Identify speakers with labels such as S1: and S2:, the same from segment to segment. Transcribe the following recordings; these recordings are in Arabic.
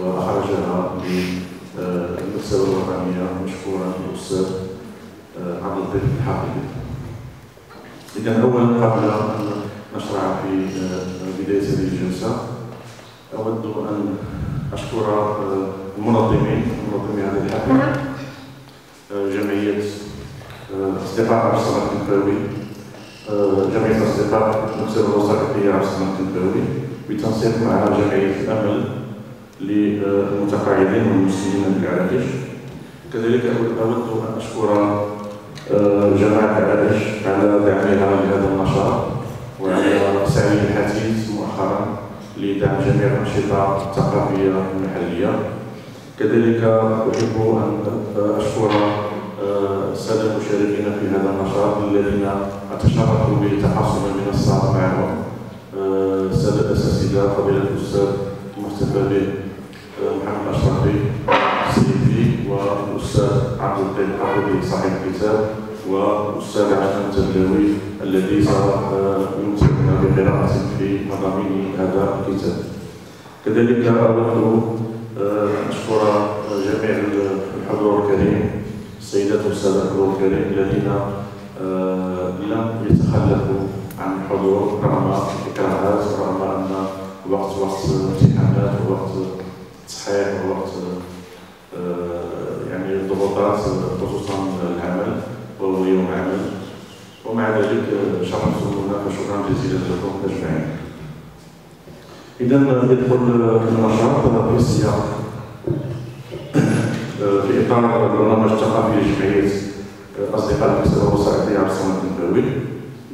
S1: وأخرجها للمكتبة الوطنية مشكورا الأستاذ عبد اللطيف الحافظي. إذا أولا قبل أن نشرع في بداية هذه الجلسة أود أن أشكر المنظمين منظمي هذه الحفلة جمعية أصدقاء عبد الصمد الكنفاوي جمعية أصدقاء المكتبة الوثائقية عبد الصمد الكنفاوي بالتنسيق مع جمعية الأمل للمتقاعدين والمسلمين بالعراقش كذلك أود أن أشكر جماعة العراقش على دعمها لهذا النشاط وعلى سعي الحثيث مؤخرا لدعم جميع الأنشطة الثقافية المحلية. كذلك أحب أن أشكر السادة المشاركين في هذا النشاط الذين أتشرف بتحصل المنصة معهم السادة الأساتذة فضيلة الأستاذ المحتفى به أشرفي السيدي والأستاذ عبد اللطيف الحافظي صاحب الكتاب والأستاذ عشان التبلاوي الذي سيمتعنا بقراءة في مضامين هذا الكتاب. كذلك أود أن أشكر جميع الحضور الكريم السيدات والسادة الحضور الكريم الذين لم يتخلفوا عن الحضور رغم الإكراهات ورغم أن وقت وقت امتحانات ووقت تصحيح ووقت يعني ضغوطات خصوصا العمل وهو يوم عمل. ومع ذلك شرفتمونا فشكرا جزيلا لكم أجمعين. اذا ندخل النشاط في السياق. في إطار البرنامج الثقافي لجمعية أصدقاء المكتبه الوثائقيه عبد الصمد النبوي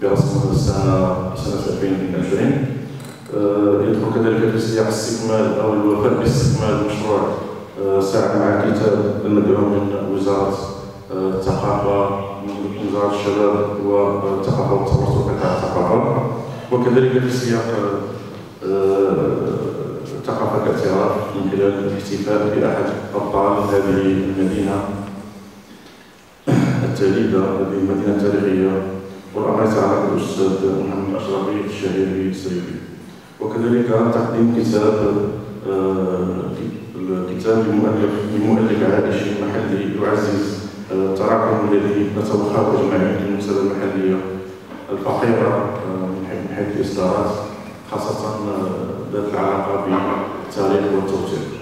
S1: برسم السنة سنة 2022 سياق استكمال أو الوفاء باستكمال مشروع ساعد مع كتاب المدعوم من وزارة الثقافة من وزارة الشباب والثقافه والتواصل قطاع الثقافة. وكذلك في سياق ثقافة الاعتراف من خلال الاحتفال بأحد أبطال هذه المدينة. التاليده هذه المدينة التاريخيه والأمر يتعلق بالأستاذ محمد أشرفي الشهير بالسيدي وكذلك تقديم كتاب الكتاب لمؤلف لمؤلف عائشي محلي يعزز التراكم الذي نتوخاه اجمعين في المكتبه المحلية الفقيرة من حيث الإصدارات خاصة ذات العلاقة بالتاريخ والتوثيق